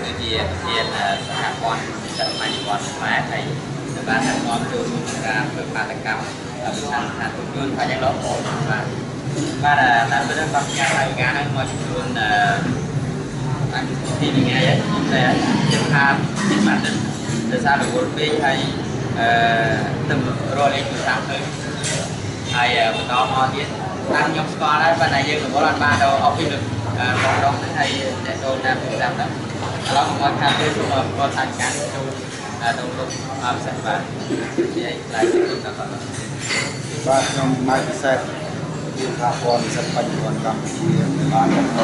គឺជាប្រធានសហព័ន្ធសិទ្ធិនិវត្តន៍ខ្មែរហើយបានដឹកនាំចូលរួមក្នុងការធ្វើបាតកម្មវិសាស្ត្រថាទុនយន្តថាយ៉ាងល្អបាទបាទតាមពេលនេះបានផ្ញើថវិកាហ្នឹងមកចំនួនអឺអាចទីមួយថ្ងៃហើយតែខ្ញុំថាមានបានទៅដោយសាររវល់ពេកហើយអឺទៅរកលេខទូរស័ព្ទទៅហើយបន្តមកទៀតតាមខ្ញុំស្គាល់ហើយប៉ុន្តែយើងរវល់អត់បានដល់អស់ពីលើបងដងហ្នឹងហើយតែចូលតាមទូរស័ព្ទហ្នឹងឥ ឡូវមកខាងទៅសូមប្រកាសការចូលដល់លោកអបសិទ្ធបាទនិយាយខ្លាយទៅដល់គាត់បាទខ្ញុំម៉ៃពិសេសជាថាព័ន្ធនិស្សិតបញ្ញវន្តកម្ពុជាបានបន្ត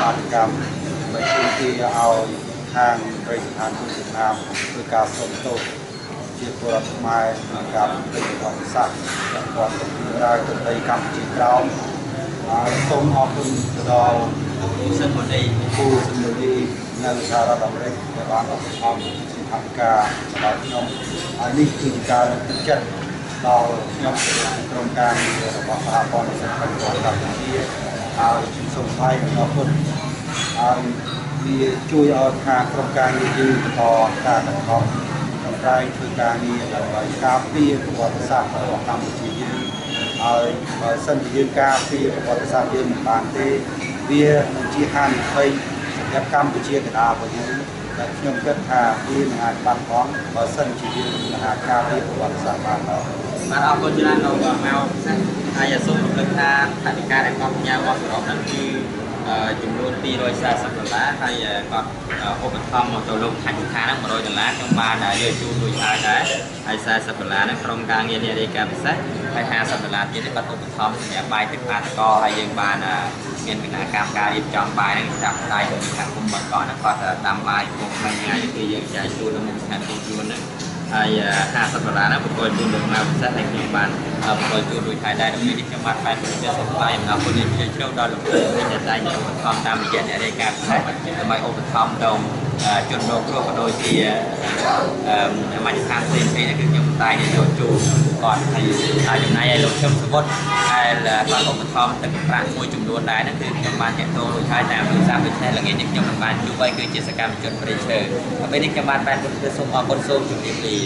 បាតកម្មដើម្បីទាមទារឲ្យខាងរាជដ្ឋានទូតវៀតណាមធ្វើការសុំទោសជាពលរដ្ឋខ្មែរក្នុងការបំពេញប្រវត្តិសាស្ត្រពាក់ព័ន្ធទៅនឹងរាជប្រទេសកម្ពុជាក្រោមហើយសូមអរគុណទៅដល់សិទ្ធិមន្ត្រីគូសម្លេង នៅសហរដ្ឋអាមេរិកដែលបានឧបត្ថម្ភជាថវិកាសម្រាប់ខ្ញុំហើយនេះគឺជាការលើកទឹកចិត្តដល់ខ្ញុំក្រុមការងាររបស់សហព័ន្ធនិស្សិតបច្ចុប្បន្នកម្ពុជាហើយខ្ញុំសូមថ្លែងអំណរគុណហើយវាជួយឲ្យខាងក្រុមការងារយើងបន្តការខិតខំប្រឹងប្រែងធ្វើការងារដើម្បីការពារប្រវត្តិសាស្ត្ររបស់កម្ពុជាយើងហើយបើសិនជាយើងការពារប្រវត្តិសាស្ត្រយើងមិនបានទេវានឹងជាហានិភ័យ សម្រាប់កម្ពុជាកណ្ដាលរបស់យើងដែលខ្ញុំគិតថាវានឹងអាចបាត់បង់បើសិនជាយើងមិនអាចការពារប្រវត្តិសាស្ត្របានឡើយបាទអរគុណច្រើនលោកមកពិសេសហើយសូមរំលឹកថាថវិកាដែលគាត់ផ្ញើមកសរុបហ្នឹងគឺ ចំនួន240ដុល្លារហើយគាត់ឧបត្ថម្ភមកទៅលោកថវិកាហ្នឹង100ដុល្លារខ្ញុំបានយកជូនរួចហើយដែរហើយ40ដុល្លារហ្នឹងក្រុមការងារនេះរាយការណ៍ពិសេសហើយ50ដុល្លារទៀតគាត់ឧបត្ថម្ភសម្រាប់បាយទឹកផាតកហើយយើងបានមានគណៈកម្មការរៀបចំបាយហ្នឹងចាប់ដៃទៅខាងគុំបង្កហ្នឹងគាត់ដាំបាយពុកថ្ងៃថ្ងៃគឺយើងចែកជូននៅមុខស្ថានទូតយួនហ្នឹង ហើយ50ដុល្លារហ្នឹងបង្កជូនលោកមកពិសេសហើយខ្ញុំបានបង្កជូនរួចហើយដែរនៅពេលនេះខ្ញុំបានបែបជាសុខស្បាយអំណរគុណនេះជួយជ្រៅដល់លោកគ្រូវិញតែតែខ្ញុំឧបត្ថម្ភតាមរយៈអ្នករាយការណ៍ពិសេសដើម្បីឧបត្ថម្ភដល់ជនរងគ្រោះក៏ដូចជាអឺមជ្ឈដ្ឋានផ្សេងៗគឺខ្ញុំតែយកជូនគាត់ហើយចំណាយឲ្យលោកខ្ញុំសវុត ហើយគាត់ឧបត្ថម្ភទឹកប្រាក់មួយចំនួនដែរហ្នឹងគឺខ្ញុំបានចាក់ទងរួចហើយតាមទូរស័ព្ទដូច្នេះល្ងាចនេះខ្ញុំមិនបានជួបហើយគឺជាសកម្មជនព្រៃឈើហើយពេលនេះខ្ញុំបានបែបគឺសូមអរគុណសូមជម្រាបលា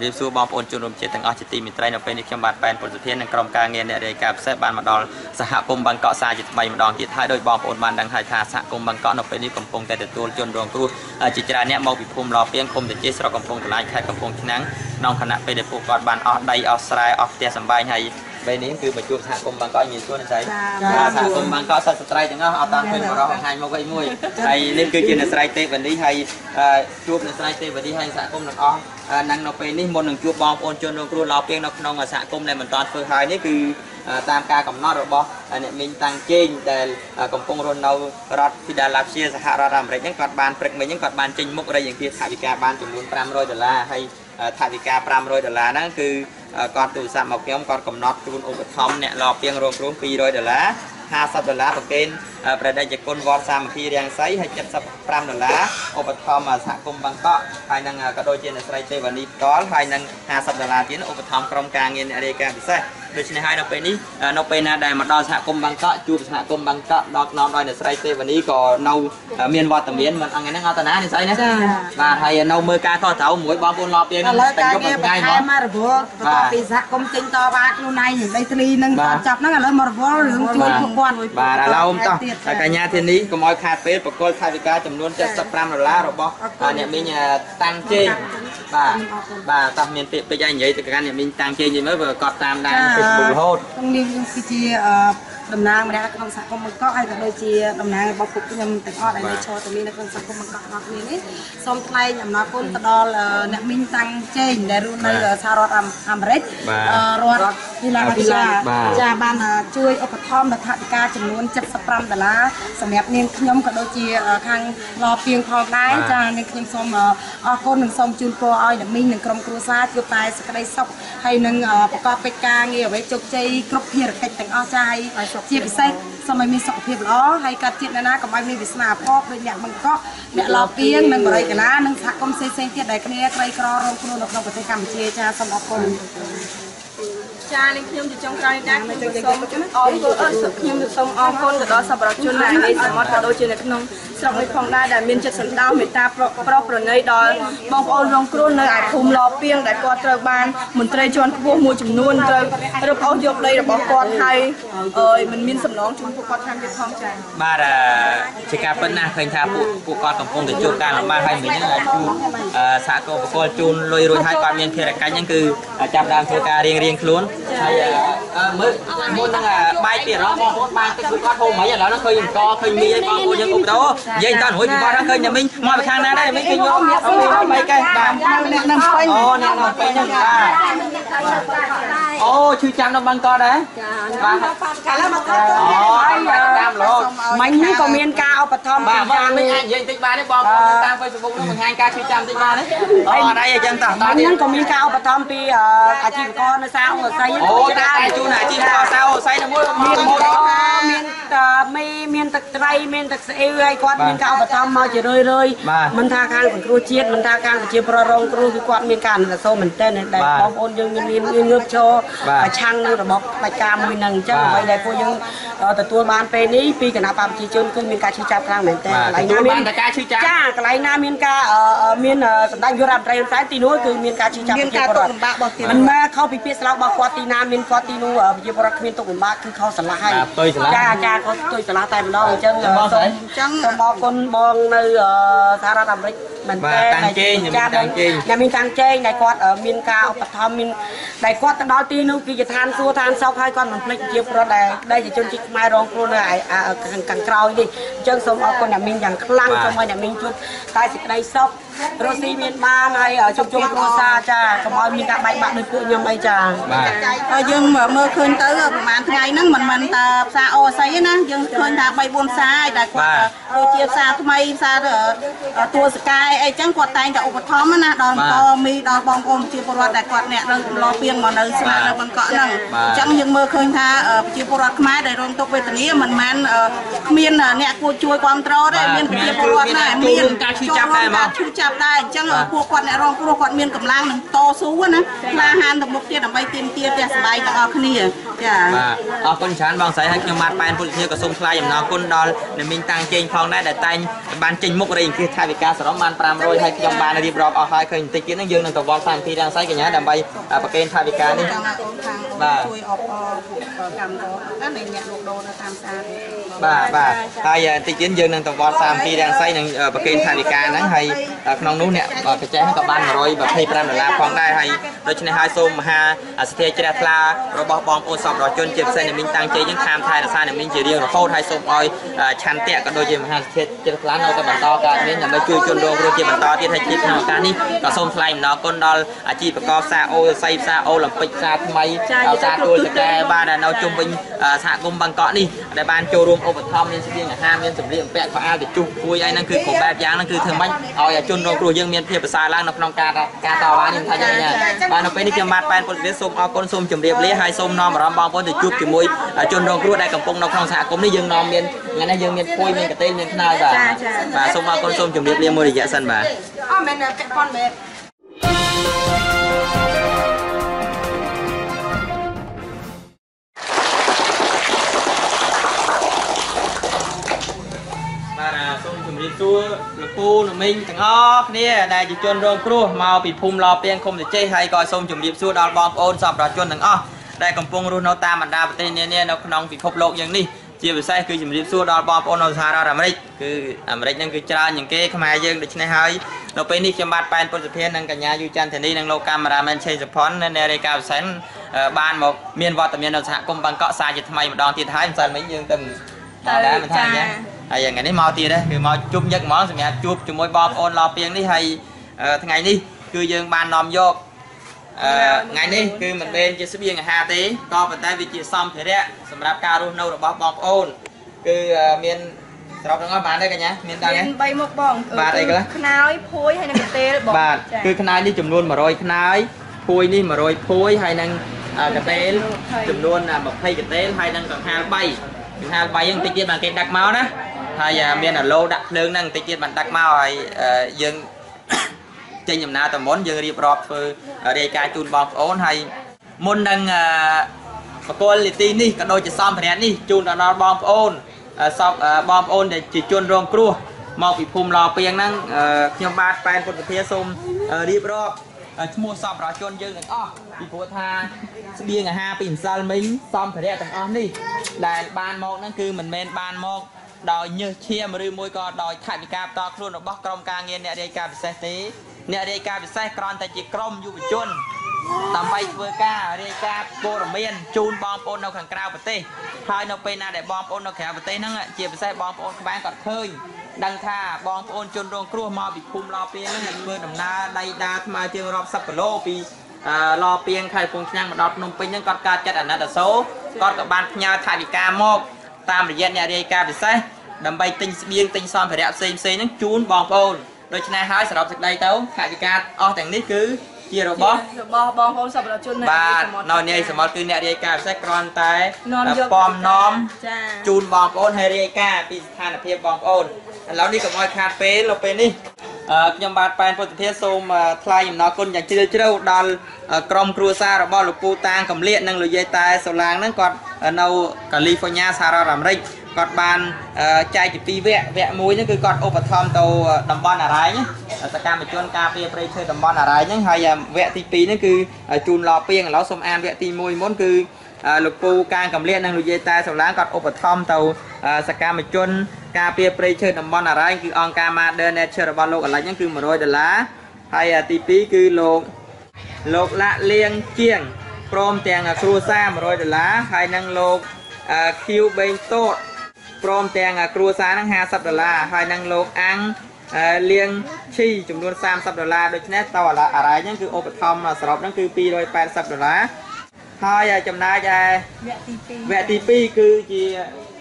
ជំរាបសួរបងប្អូនជនរួមជាតិទាំងអស់ជាទីមេត្រីនៅពេលនេះខ្ញុំបាទប៉ែនពុទ្ធធាននិងក្រុមការងារអ្នករាយការណ៍ពិសេសបានមកដល់សហគមន៍បាងកក់សាជាថ្មីម្ដងទៀតហើយដោយបងប្អូនបានដឹងហើយថាសហគមន៍បាងកក់នៅពេលនេះកំពុងតែទទួលជនរងគ្រោះជាច្រើនអ្នកមកពីភូមិឡពៀងឃុំតាជាស្រុកកំពង់តម្លាញខេត្តកំពង់ឆ្នាំងក្នុងខណៈពេលដែលពួកគាត់បានអស់ដីអស់ស្រែអស់ផ្ទះសម្បែងហើយ ពេលនេះគឺមកជួបសហគមន៍បាងកក់មានសួរណាស្រីចាសហគមន៍បាងកក់សិស្សស្ត្រីទាំងអស់អត់តាន់ឃើញបរិសុទ្ធបង្ហាញមកអីមួយហើយនេះគឺជាអ្នកស្រីទេវនីហើយជួបអ្នកស្រីទេវនីហើយសហគមន៍ទាំងអស់នឹងនៅពេលនេះមុននឹងជួបបងប្អូនជនរងគ្រោះឡោពៀងនៅក្នុងសហគមន៍ដែលមិនទាន់ធ្វើហើយនេះគឺតាមការកំណត់របស់អ្នកមីងតាំងជេងដែលកំពុងរស់នៅរដ្ឋ Philadelphia សហរដ្ឋអាមេរិកហ្នឹងគាត់បានព្រឹកមិញហ្នឹងគាត់បានចេញមុខរយអង្គាថវិកាបានចំនួន500ដុល្លារហើយថវិកា500ដុល្លារហ្នឹងគឺ គាត់ទូរស័ព្ទមកខ្ញុំគាត់កំណត់ជូនឧបត្ថម្ភអ្នកឡោពៀងរងគ្រោះ200ដុល្លារ50ដុល្លារប្រកេនប្រដេជគុណវត្តសាមគ្គីរាំងសីហើយ75ដុល្លារឧបត្ថម្ភសហគមន៍បាងកក់ហើយនឹងក៏ដូចជាអ្នកស្រីទេវនីផ្ទាល់ហើយនឹង50ដុល្លារទៀតឧបត្ថម្ភក្រុមការងារអ្នករាយការណ៍ពិសេសដូច្នេះហើយនៅពេលនេះនៅពេលណាដែលមកដល់សហគមន៍បាងកក់ជួបសហគមន៍បាងកក់ដល់នាំដោយអ្នកស្រីទេវនីក៏នៅមានវត្តមានមិនអង្គហ្នឹងអត់តាណាអ្នកស្រីណាបាទហើយនៅមើលការខុសត្រូវមួយបងប្អូនឡប់ទៀតឥឡូវការងារបន្ថែមមករវល់បន្ទាប់ពីសហគមន៍ចេញតវ៉ាខ្លួនឯងដីធ្លីនឹងអត់ចាប់ហ្នឹងឥឡូវមករវល់រឿងជួយពួកគាត់បាទឥឡូវតោះកញ្ញាធានីកុំឲ្យខាតពេលបកគលថវិកាចំនួន75ដុល្លាររបស់អ្នកមីងតាំងជេងបាទបាទតោះមានពាក្យពេចន៍ឲ្យនិយាយទៅកាន់អ្នកមីងតាំងជេងនិយាយមើលបើគាត់តាមដាន Facebook រហូតខ្ញុំនេះគឺជា តំណាងម្នាក់ក្នុងសហគមន៍បង្កក់ហើយក៏ដូចជាតំណាងរបស់ពួកខ្ញុំទាំងអស់ដែលនៅឈរទៅមាននៅក្នុងសហគមន៍បង្កក់របស់គ្នានេះសូមថ្លែងអំណរគុណទៅដល់អ្នកមីងតាំងជេងដែលរស់នៅសហរដ្ឋអាមេរិករដ្ឋវីឡាវីឡាចាបានជួយឧបត្ថម្ភដល់ថវិកាចំនួន75ដុល្លារសម្រាប់នាងខ្ញុំក៏ដូចជាខាងឡពីងផងដែរចានាងខ្ញុំសូមអរគុណនិងសូមជូនពរឲ្យអ្នកមីងនិងក្រុមគ្រួសារជួបតែសេចក្តីសុខហើយនឹងប្រកបកិច្ចការងារអ្វីជោគជ័យគ្រប់ភារកិច្ចទាំងអស់ចាហើយជាពិសេសសូមឲ្យមានសុខភាពល្អហើយកាត់ជាតិអ្នកណាកុំឲ្យមានវាសនាផកដូចអ្នកបង្កក់អ្នកឡពីងនិងបរិយាកាសនិងសហគមន៍ផ្សេងៗទៀតដែលគ្នាក្រីក្ររងគ្រោះនៅក្នុងប្រទេសកម្ពុជាចាសូមអរគុណ ចានាងខ្ញុំជាចុងក្រោយដែរខ្ញុំសូមអរគុណខ្ញុំសូមអរគុណទៅដល់សប្បុរសជនអ្នកនេះសមុទ្រក៏ដូចជានៅក្នុងស្រុកនេះផងដែរដែលមានចិត្តសន្តោសមេត្តាប្រុសប្រុសប្រណីដល់បងប្អូនរងគ្រោះនៅឯភូមិលពីងដែលគាត់ត្រូវបានមន្ត្រីជាន់ខ្ពស់មួយចំនួនត្រូវរឹបអូសយកដីរបស់គាត់ហើយអើយមិនមានសំណងចំពោះគាត់ថែមទៀតផងចា៎បាទអឺជាការពិតណាស់ឃើញថាពួកពួកគាត់កំពុងតែជួបការលំបាកហើយមិញហ្នឹងអាចជួបអឺសហគមន៍បកលជូនលុយរួចហើយគាត់មានភារកិច្ចហ្នឹងគឺចាប់ដើមធ្វើការរៀងរៀងខ្លួន ហើយអឺមើលមុនហ្នឹងបាយពីរងបងប្អូនបានទឹកគាត់ហូរមិនឥឡូវហ្នឹងឃើញអង្គឃើញមីឲ្យបងប្អូនយើងឧបតោនិយាយតើរួចពីគាត់ហ្នឹងឃើញតែមិញមកពីខាងណាដែរមិញឃើញយកអូមិនកែបាទអ្នកនឹងពេញអូអ្នកនៅពេញហ្នឹងបាទអូឈឺចាំនៅបង្កដែរបាទកាលមកអូតាមរហូតមិញហ្នឹងក៏មានការឧបត្ថម្ភបាទបាទមិញអាចនិយាយបន្តិចបានទេបងប្អូនតាម Facebook នោះបង្ហាញការជួយចាំបន្តិចបានទេអូអត់អីអញ្ចឹងតោះតមិញទៀតហ្នឹងក៏មានការឧបត្ថម្ភពីអាជីវករនៅសាអូស័យអូតែតែជូនអាជីវករសៅសៃនៅមួយមាមាននមកមានតែមីមានទឹកត្រីមានទឹកស្អ៊ីវហើយគាត់មានការឧបត្ថម្ភមកជារឿយរឿយមិនថាខាងសង្គ្រោះជាតិមិនថាខាងប្រជាប្រដ្ឋរងគ្រោះគឺគាត់មានការអនុញ្ញាតសូមមែនទែនដែលបងប្អូនយើងមានមានងើបឈរប្រឆាំងនឹងរបបផ្ដាច់ការមួយហ្នឹងអញ្ចឹងអ្វីដែលពួកយើងទទួលបានពេលនេះពីគណៈបព្វជិជនគឺមានការឈឺចាប់ខ្លាំងមែនទែនបាទកន្លែងទទួលណាមានបានតែការជួយចាំចាកន្លែងណាមានការមានសម្ដេចយុរដ្ឋមន្ត្រីហ៊ុនសែនទីនោះគឺមានការឈឺចាប់មានការទុកលំបាករបស់គេមិនមែនខុសពីពាក្យស្លោករបស់គាត់ទីណាមានគាត់ទីនោះប្រជាពលរដ្ឋគ្មានទុកលំបាកគឺខុសស្រឡះហើយបាទផ្ទុយស្រឡះចាចាគាត់ផ្ទុយស្រឡះតែម្ដងអញ្ចឹងចាំបងស្រីអញ្ចឹងសូមអរគុណបងនៅសហរដ្ឋអាមេរិកមែនបាទតើតាំងជេងចាតាំងជេងដែលមានតាំងជេងដែលគាត់មានការឧបត្ថម្ភមានដែលគាត់ទៅដល់ទីនោះគឺជាឋានសួគ៌ឋានសុខហើយគាត់មិនភ្លេចប្រជាពលរដ្ឋដែលដែលជាជនជាតិខ្មែររងគ្រោះនៅឯខាងខាងក្រោយនេះអញ្ចឹងសូមអរគុណអ្នកមីងយ៉ាងខ្លាំងសូមឲ្យអ្នកមីងជួបតែសេចក្តីសុខរស់ស៊ីមានបានហើយជួបជុំគ្រួសារចាកុំឲ្យមានការបែកបាក់ដោយពួកខ្ញុំអីចាបាទហើយយើងមើលឃើញទៅប្រហែលថ្ងៃហ្នឹងមិនមែនតែផ្សារអូស័យទេណាយើងឃើញថា3 4ផ្សារហើយដែលគាត់ដូចជាផ្សារថ្មីផ្សារទួលសកាយអីចឹងគាត់តែងតែឧបត្ថម្ភណាដល់តមីដល់បងប្អូនប្រជាពលរដ្ឋដែលគាត់អ្នកនៅរលពីងមកនៅស្នាក់នៅបង្កក់ហ្នឹងអញ្ចឹងយើងមើលឃើញថាប្រជាពលរដ្ឋខ្មែរដែលរងទុក្ខវេទនាមិនមែនគ្មានអ្នកគួរជួយគ្រប់គ្រងទេមានប្រជាពលរដ្ឋដែរមានការឈឺចាប់ដែរអញ្ចឹងពួកគាត់អ្នករងគ្រោះគាត់មានកម្លាំងនឹងតស៊ូណាក្លាហានទៅមុខទៀតដើម្បីទាមទារផ្ទះសម្បែងទាំងអស់គ្នាចាបាទអរគុណច្រើនបងស្រីហើយខ្ញុំបាទប៉ែនពុទ្ធធាក៏សូមថ្លែងអំណរគុណដល់អ្នកមីងតាំងជេងផងដែរដែលតែងបានចេញមុខរេងគិសថាវិការសរុបបាន500ហើយខ្ញុំបានរៀបរាប់អស់ហើយឃើញបន្តិចទៀតហ្នឹងយើងនឹងទៅវល់សាមគ្គីរាំងសៃកញ្ញាដើម្បីប្រកេនថាវិការនេះចង់ឲ្យអូនខាងបាទជួយអបអរពួកកម្មករណានៃអ្នកលក់ដូរនៅតាមផ្សារបាទបាទហើយបន្តិចទៀតយើងនឹងទៅវត្តសាមគ្គីរាំងសីនឹងប្រគេនថាវិការហ្នឹងហើយក្នុងនោះអ្នកកញ្ចេះហ្នឹងក៏បាន125ដុល្លារផងដែរហើយដូច្នេះហើយសូមមហាសទ្ធាជ្រះថ្លារបស់បងប្អូនសពរដ្ឋជនជាពិសេសអ្នកមីងតាំងជ័យយើងខាមថែរក្សាអ្នកមីងជារៀងរហូតហើយសូមឲ្យឆន្ទៈក៏ដូចជាមហាសទ្ធាជ្រះថ្លានៅតែបន្តកើតមានដើម្បីជួយជនរងគ្រោះជាបន្តទៀតហើយជាក្នុងឱកាសនេះក៏សូមថ្លែងអំណរគុណដល់អាជីវករផ្សារអូស័យផ្សារអូឡ িম্প ិកផ្សារថ្មីផ្សារទួលចកែបាននៅជុំវិញសហគមន៍បាងកក់នេះដែលបានចូលរួមឧបត្ថម្ភមានស្បៀងអាហារមានសម្ភារបំពាក់ខោអាវទៅជុះគួយអីហ្នឹងគឺគ្រប់បែបយ៉ាងហ្នឹងគឺធ្វើម៉េចឲ្យជនរងគ្រោះយើងមានភាពប្រសើរឡើងនៅក្នុងការការតវ៉ានេះថាយ៉ាងណាបាទនៅពេលនេះខ្ញុំបាទប៉ែនពលវិទ្យាសូមអរគុណសូមជម្រាបលាហើយសូមនាំអារម្មណ៍បងប្អូនទៅជួបជាមួយជនរងគ្រោះដែលកំពុងនៅក្នុងសហគមន៍នេះយើងនាំមានថ្ងៃនេះយើងមានពួយមានកតេលមានខ្នើយបាទបាទសូមអរគុណសូមជម្រាបលាមួយរយៈសិនបាទអត់មែនពាក់ព័ន្ធមែនបាទសូមជម្រាបសួរលោកពូលោកមីងទាំងអស់គ្នាដែលជាជនរងគ្រោះមកពីភូមិឡពៀងឃុំតាចេះហើយក៏សូមជម្រាបសួរដល់បងប្អូនសប្បុរសជនទាំងអស់ដែលកំពុងរស់នៅតាមបណ្ដាប្រទេសនានានៅក្នុងពិភពលោកយ៉ាងនេះ ជាពិសេសគឺជម្រាបសួរដល់បងប្អូននៅសហរដ្ឋអាមេរិកគឺអាមេរិកហ្នឹងគឺច្រើនជាងគេខ្មែរយើងដូច្នេះហើយនៅពេលនេះខ្ញុំបាទប៉ែនពុទ្ធសុភានិងកញ្ញាយូចន្ទធានីនិងលោកកាមេរ៉ាមែនឆេងសុផុននៅរាយការណ៍ពិសេសបានមកមានវត្តមាននៅសហគមន៍បាងកក់សាជាថ្មីម្ដងទៀតហើយម្សិលមិញយើងទៅដល់ដែរមិនថាអញ្ចឹងហើយថ្ងៃនេះមកទៀតដែរគឺមកជុំញឹកហ្មងសម្រាប់ជួបជាមួយបងប្អូនឡពីងនេះហើយថ្ងៃនេះគឺយើងបាននាំយកអឺ ថ្ងៃនេះគឺមិនមែនជាស្បៀងអាហារទេក៏ប៉ុន្តែវាជាសម្ភារៈសម្រាប់ការរស់នៅរបស់បងប្អូន គឺមានស្របទាំងអស់បានទេកញ្ញាមានដល់ទេមាន3មុខបងបាទអីខ្លះខ្នើយភួយហើយនិងកន្ទេលបងបាទចា៎គឺខ្នើយនេះចំនួន100ខ្នើយភួយនេះ100ភួយហើយនឹងអ่ากតេលចំនួន20កតេលហើយនឹងកង្ហាល3វិហាលបាយហ្នឹងតិចទៀតបានគេដាក់មកណាហើយមានអាឡូដាក់ភ្លើងហ្នឹងតិចទៀតបានដាក់មកហើយយើង ចេញដំណើរទៅមុនយើងរៀបរាប់ធ្វើរាយការណ៍ជូនបងប្អូនហើយមុននឹងបកលនីតិនេះក៏ដូចជាសម្ភារៈនេះជូនដល់បងប្អូនសពបងប្អូនដែលជាជនរងគ្រោះមកពីភូមិឡពីងហ្នឹងខ្ញុំបាទប៉ែនពុទ្ធភាសូមរៀបរាប់ឈ្មោះសពប្រជាជនយើងទាំងអស់ពីព្រោះថាស្បៀងអាហារពីម្សិលមិញសម្ភារៈទាំងអស់នេះដែលបានមកហ្នឹងគឺមិនមែនបានមកដោយញើសឈាមឬមួយក៏ដោយថវិកាបន្តខ្លួនរបស់ក្រុមការងារអ្នករាយការណ៍ពិសេសទេ អ្នករាយការណ៍ពិសេសគ្រាន់តែជាក្រុមយុវជនដើម្បីធ្វើការរាយការណ៍ព័ត៌មានជូនបងប្អូននៅខាងក្រៅប្រទេសហើយនៅពេលណាដែលបងប្អូននៅក្រៅប្រទេសហ្នឹងជាពិសេសបងប្អូនក្បែរគាត់ឃើញដឹងថាបងប្អូនជនរងគ្រោះមកពីភូមិឡពីហ្នឹងធ្វើដំណើរដៃដាថ្មើរជើងរាប់សិបគីឡូពីឡពីងខេត្តកំពង់ឆ្នាំងមកដល់ភ្នំពេញហ្នឹងគាត់កើតចិត្តអាណិតអាសូរគាត់ក៏បានផ្ញើថវិកាមកតាមរយៈអ្នករាយការណ៍ពិសេសដើម្បីទិញស្បៀងទិញសម្ភារៈផ្សេងផ្សេងហ្នឹងជូនបងប្អូន ដូច្នេះហើយសរុបសេចក្តីទៅថវិកាអស់ទាំងនេះគឺជារបស់របស់បងប្អូនសប្បុរសជននៅបាទនៅនាយសមុទ្រគឺអ្នករាយការណ៍ពិសេសគ្រាន់តែនាំយកពំនាំចាជូនបងប្អូនឲ្យរាយការណ៍ពីស្ថានភាពបងប្អូនឥឡូវនេះកុំឲ្យខាតពេលនៅពេលនេះអឺ ខ្ញុំបាទប៉ែនពុទ្ធភាសូមអឺថ្លែងអំណរគុណយ៉ាងជ្រាលជ្រៅដល់អឺក្រុមគ្រួសាររបស់លោកពូតាងកំលៀកនិងលោកយាយតែសូឡាងហ្នឹងគាត់នៅកាលីហ្វ័រញ៉ាសហរដ្ឋអាមេរិកគាត់បានអឺចែកជាពីរវគ្គវគ្គមួយហ្នឹងគឺគាត់ឧបត្ថម្ភទៅតំបន់អរ៉ៃណាសកម្មជនការពារព្រៃឈើតំបន់អរ៉ៃហ្នឹងហើយវគ្គទី2ហ្នឹងគឺជូនឡពីងឥឡូវសូមអានវគ្គទី1មុនគឺអឺ លោកពូកាងកំលៀកនិងលោកយាយតែសំឡាងគាត់ឧបត្ថម្ភទៅអឺសកម្មជន ការពារព្រៃឈើតំបន់អរ៉ៃគឺអង្គការ Mother Nature របស់លោកអាឡិចហ្នឹងគឺ100ដុល្លារហើយអាទី2គឺលោកលោកលាក់លៀងជាងព្រមទាំងគ្រួសារ100ដុល្លារហើយនិងលោកអឺ Q បេងតូតព្រមទាំងគ្រួសារហ្នឹង50ដុល្លារហើយនិងលោកអាំងអឺលៀងឈីចំនួន30ដុល្លារដូច្នេះតើអរ៉ៃហ្នឹងគឺឧបត្ថម្ភសរុបហ្នឹងគឺ280ដុល្លារ ហើយចំណាយឯវគ្គទី2វគ្គទី2គឺជា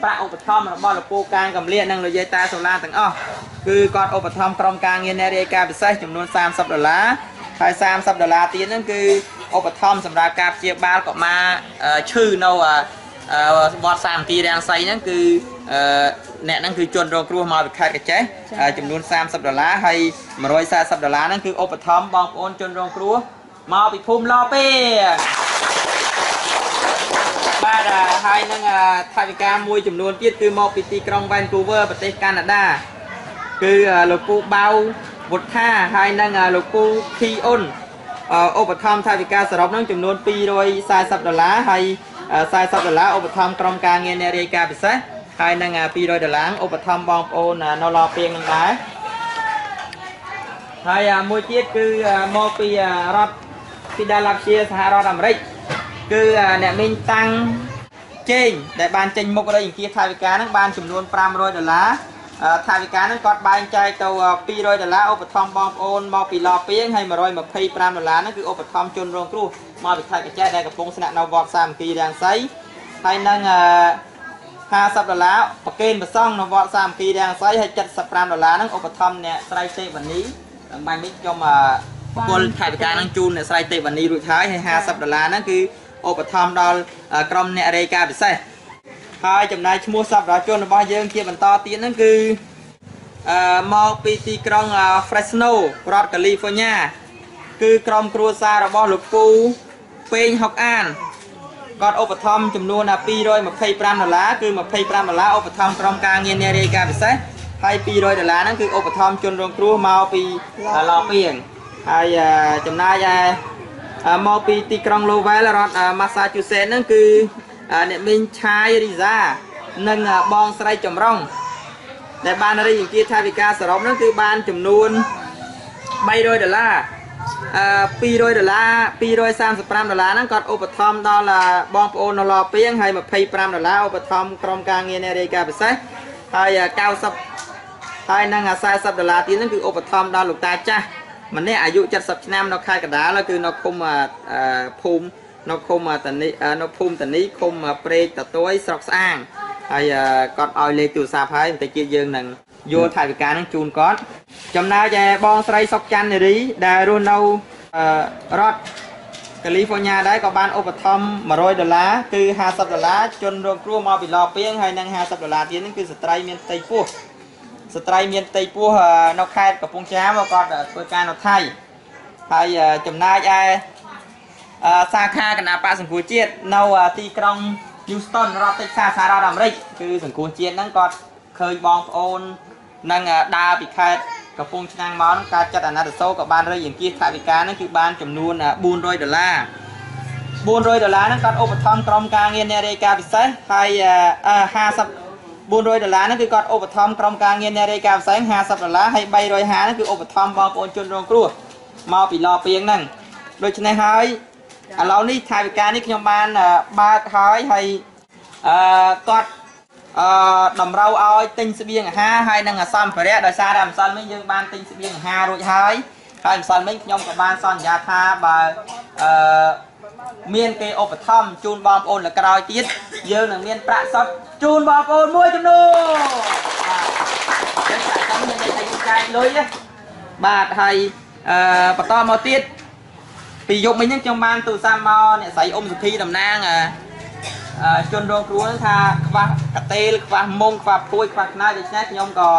ប្រាក់ឧបត្ថម្ភរបស់លោកពូកាងកំលៀកនិងលោកយាយតាសូឡាទាំងអស់គឺគាត់ឧបត្ថម្ភក្រុមការងារអ្នករាយការណ៍ពិសេសចំនួន30ដុល្លារហើយ30ដុល្លារទៀតហ្នឹងគឺឧបត្ថម្ភសម្រាប់ការព្យាបាលកុមារអឺឈឺនៅអឺអឺវត្តសាមគ្គីរាំងសីហ្នឹងគឺអឺអ្នកហ្នឹងគឺជនរងគ្រោះមកពីខេត្តកញ្ចេះអឺចំនួន30ដុល្លារហើយ140ដុល្លារហ្នឹងគឺឧបត្ថម្ភបងប្អូនជនរងគ្រោះមកពីភូមិឡពេ បាទហើយនឹងថាវិការមួយចំនួនទៀតគឺមកពីទីក្រុង Vancouver ប្រទេសកាណាដាគឺលោកពូបៅវុធាហើយនឹងលោកពូភីអ៊ុនឧបត្ថម្ភថាវិការសរុបនឹងចំនួន240ដុល្លារហើយ40ដុល្លារឧបត្ថម្ភក្រុមការងារអ្នករាយការណ៍ពិសេសហើយនឹង200ដុល្លារឧបត្ថម្ភបងប្អូននៅឡពីងនឹងដែរហើយមួយទៀតគឺមកពីរដ្ឋ Philadelphia សហរដ្ឋអាមេរិក គឺអាអ្នកមីងតាំងជេងដែលបានចេញមុខរយអង្គាថវិកាហ្នឹងបានចំនួន500ដុល្លារអឺថវិកាហ្នឹងគាត់បែងចែកទៅ200ដុល្លារឧបត្ថម្ភបងប្អូនមកពីឡពីងហើយ125ដុល្លារហ្នឹងគឺឧបត្ថម្ភជនរងគ្រោះមកពីខេត្តកញ្ចេះដែលកំពុងស្នាក់នៅវត្តសាមគ្គីរាំងសីហើយនឹងអឺ50ដុល្លារប្រគេនប្រសង់នៅវត្តសាមគ្គីរាំងសីហើយ75ដុល្លារហ្នឹងឧបត្ថម្ភអ្នកស្រីទេវនីដើម្បីនេះខ្ញុំអឺពលថវិកាហ្នឹងជូនអ្នកស្រីទេវនីរួចហើយហើយ50ដុល្លារហ្នឹងគឺ ឧបត្ថម្ភដល់ក្រុមអ្នករាយការណ៍ពិសេសហើយចំណាយឈ្មោះសប្បុរសជនរបស់យើងជាបន្តទៀតហ្នឹងគឺអឺមកពីទីក្រុង Fresno រដ្ឋ California គឺក្រុមគ្រួសាររបស់លោកពូពេងហុកអានគាត់ឧបត្ថម្ភចំនួន225ដុល្លារគឺ25ដុល្លារឧបត្ថម្ភក្រុមការងារអ្នករាយការណ៍ពិសេសហើយ200ដុល្លារហ្នឹងគឺឧបត្ថម្ភជនរងគ្រោះមកពីឡពីងហើយអឺចំណាយឯអឺ មកពីទីក្រុង Lowell រដ្ឋ Massachusetts ហ្នឹងគឺអឺអ្នកមីងឆាយរីសានិងអឺបងស្រីចម្រុងដែលបានរីអង្គាថវិកាសរុបហ្នឹងគឺបានចំនួន300ដុល្លារអឺ200ដុល្លារ235ដុល្លារហ្នឹងគាត់ឧបត្ថម្ភដល់អឺបងប្អូននៅឡពីងហើយ25ដុល្លារឧបត្ថម្ភក្រុមការងារអ្នករាយការណ៍ពិសេសហើយអឺ90ហើយនឹង40ដុល្លារទៀតហ្នឹងគឺឧបត្ថម្ភដល់លោកតាចាស់ ម្នាក់អាយុ70ឆ្នាំនៅខេត្តកណ្ដាលគឺនៅឃុំអឺអឺភូមិនៅឃុំតនីអឺនៅភូមិតនីឃុំព្រែកតទួយស្រុកស្អាងហើយអឺគាត់ឲ្យលេខទូរស័ព្ទហើយបន្តិចទៀតយើងនឹងយកថវិកាហ្នឹងជូនគាត់ចំណែកឯបងស្រីសុកច័ន្ទនារី ដែលរស់នៅអឺរដ្ឋកាលីហ្វ័រញ៉ាដែរក៏បានឧបត្ថម្ភ100ដុល្លារគឺ50ដុល្លារជនរងគ្រោះមកពីឡពីងហើយនឹង50ដុល្លារទៀតហ្នឹងគឺស្ត្រីមានផ្ទៃពោះ ស្ត្រីមានផ្ទៃពោះអឺនៅខេត្តកំពង់ចាមគាត់ធ្វើការនៅថៃហើយអឺចំណាយឯអឺសាខាគណៈបកសង្គ្រោះជាតិនៅអឺទីក្រុង Houston រដ្ឋតិចសាសសហរដ្ឋអាមេរិកគឺសង្គ្រោះជាតិហ្នឹងគាត់ឃើញបងប្អូននឹងអឺដើរពីខេត្តកំពង់ឆ្នាំងមកហ្នឹងការចាត់អាណត្តិសូរក៏បានរៃអង្គាសថវិកាហ្នឹងគឺបានចំនួនអឺ400ដុល្លារ400ដុល្លារហ្នឹងគាត់ឧបត្ថម្ភក្រុមការងារអ្នករាយការណ៍ពិសេសហើយអឺ50 400ដុល្លារហ្នឹងគឺគាត់ឧបត្ថម្ភក្រុមការងារអ្នករាយការណ៍ពិសេស50ដុល្លារហើយ350ហ្នឹងគឺឧបត្ថម្ភបងប្អូនជនរងគ្រោះមកពីឡពីងហ្នឹងដូច្នេះហើយឥឡូវនេះថវិកានេះខ្ញុំបានអឺបើកហើយហើយអឺគាត់អឺតម្រូវឲ្យទិញស្បៀងអាហារហើយនិងសម្ភារៈដោយសារតែម្សិលមិញយើងបានទិញស្បៀងអាហាររួចហើយហើយម្សិលមិញខ្ញុំក៏បានសន្យាថាបើអឺ មានគេឧបត្ថម្ភជូនបងប្អូនលើក្រោយទៀតយើងនឹងមានប្រាក់សុទ្ធជូនបងប្អូនមួយចំនួនបាទតែតាមមានន័យថាយើងចែកលុយណាបាទហើយអឺបន្តមកទៀតពីយប់មិញហ្នឹងខ្ញុំបានទូរស័ព្ទមកអ្នកស្រីអ៊ុំសុភីតំណាងអឺអឺជនរងគ្រោះហ្នឹងថាខ្វះកាតេលខ្វះមុងខ្វះភួយខ្វះខ្នើយដូច្នេះខ្ញុំក៏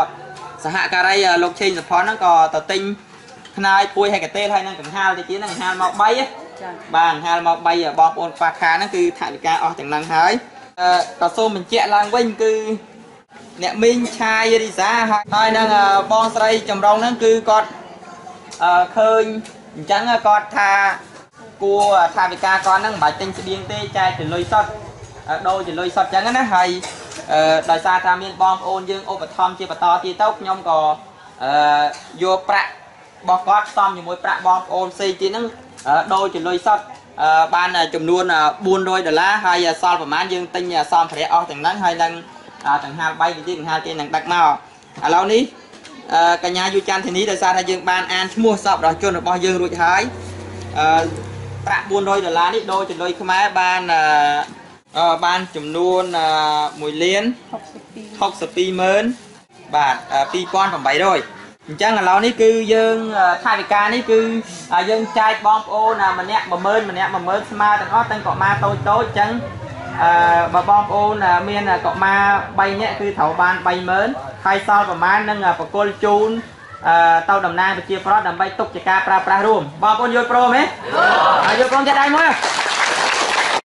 សហការីអឺលោកឆេងសុផុនហ្នឹងក៏ទៅទិញខ្នើយភួយហើយកតេលហើយនឹងកង្ហាលទៅទៀតហ្នឹងកង្ហាលមក3ណា បាទហាលមក3បងប្អូនខ្វះខាតហ្នឹងគឺថវិកាអស់ទាំងហ្នឹងហើយអឺក៏សូមបញ្ជាក់ឡើងវិញគឺអ្នកមីងឆាយរីសាហើយនឹងអឺបងស្រីចម្រុងហ្នឹងគឺគាត់អឺឃើញអញ្ចឹងគាត់ថាគួរថវិកាគាត់ហ្នឹងមិនបាច់ទិញស្បៀងទេចែកជាលុយសុទ្ធអឺដូរជាលុយសុទ្ធអញ្ចឹងណាហើយអឺដោយសារថាមានបងប្អូនយើងឧបត្ថម្ភជាបន្តទៀតទៅខ្ញុំក៏អឺយកប្រាក់របស់គាត់ផ្សំជាមួយប្រាក់បងប្អូនផ្សេងទៀតហ្នឹងអឺ ដូរជាលុយសុទ្ធអឺបានចំនួន400ដុល្លារហើយសល់ប្រហែលយើងទិញសម្ភារៈអស់ទាំងហ្នឹងហើយនឹងដង្ហាល3ទៅទៀតដង្ហាលគេនឹងដឹកមកឥឡូវនេះអឺកញ្ញាយុច័ន្ទធានីដោយសារថាយើងបានអានឈ្មោះសពរបស់ជនរបស់យើងរួចហើយអឺប្រាក់400ដុល្លារនេះដូរជាលុយខ្មែរបានអឺអឺបានចំនួន1លាន62ម៉ឺនបាទ2800 អញ្ចឹងឥឡូវនេះគឺយើងថាវិការនេះគឺយើងចែកបងប្អូនម្នាក់10000ម្នាក់10000ស្មើទាំងអស់ទាំងកុមារតូចតូចអញ្ចឹងអឺបើបងប្អូនមានកុមារ3នាក់គឺត្រូវបាន30000ហើយសល់ប្រមាណនឹងបកគលជូនអឺទៅតំណាងប្រជាប្រដ្ឋដើម្បីទុកជាការប្រើប្រាស់រួមបងប្អូនយល់ព្រមទេយល់ហើយយល់ព្រមចេះដៃមួយ